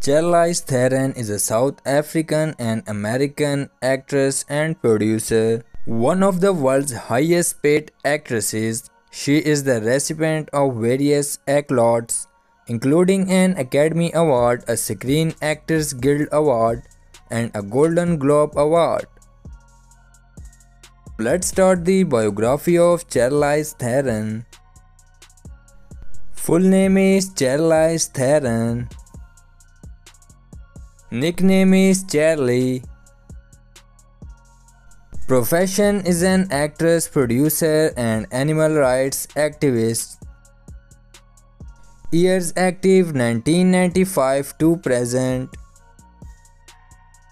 Charlize Theron is a South African and American actress and producer. One of the world's highest paid actresses, she is the recipient of various accolades, including an Academy Award, a Screen Actors Guild Award, and a Golden Globe Award. Let's start the biography of Charlize Theron. Full name is Charlize Theron. Nickname is Charlie. Profession is an actress, producer, and animal rights activist. Years active 1995 to present.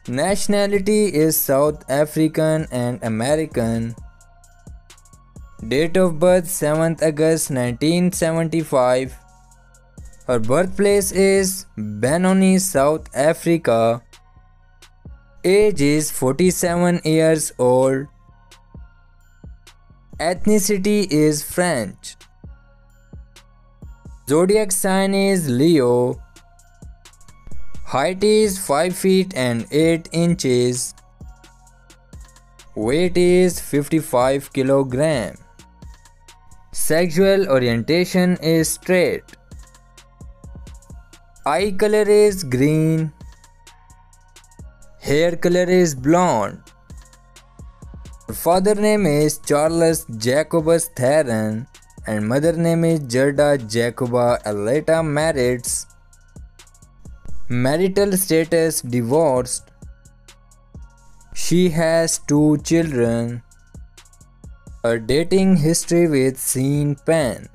Nationality is South African and American. Date of birth 7th August 1975. Her birthplace is Benoni, South Africa. Age is 47 years old. Ethnicity is French. Zodiac sign is Leo. Height is 5 feet and 8 inches. Weight is 55 kilogram. Sexual orientation is straight. Eye color is green. Hair color is blonde. Father name is Charles Jacobus Theron and mother name is Gerda Jacoba Aletta Maritz. Marital status divorced. She has two children. A dating history with Sean Penn.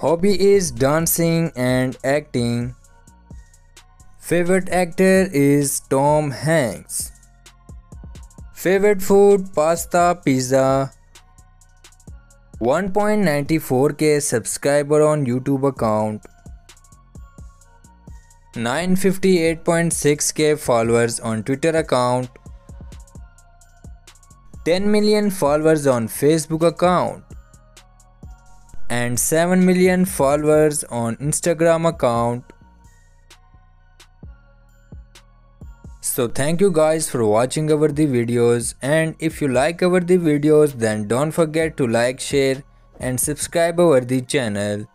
Hobby is dancing and acting. Favorite actor is Tom Hanks. Favorite food pasta pizza. 1.94k subscriber on YouTube account. 958.6k followers on Twitter account. 10 million followers on Facebook account and 7 million followers on Instagram account. So thank you guys for watching our the videos and if you like our the videos then don't forget to like, share and subscribe our the channel.